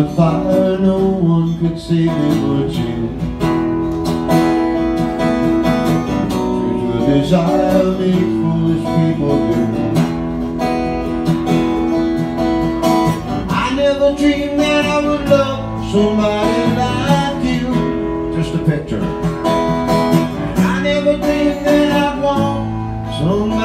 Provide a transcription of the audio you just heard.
No one save me, but you? Strange the desire make foolish people do. I never dreamed that I would love somebody like you. Just a picture. I never dreamed that I'd want somebody